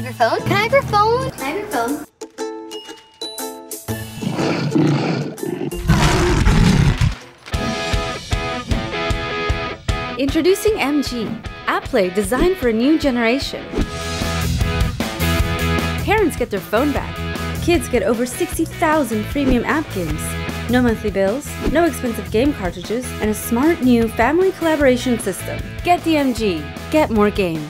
have your phone? Can I have your phone? Can I have your phone? Introducing MG, app play designed for a new generation. Parents get their phone back. Kids get over 60,000 premium app games. No monthly bills, no expensive game cartridges, and a smart new family collaboration system. Get the MG, get more game.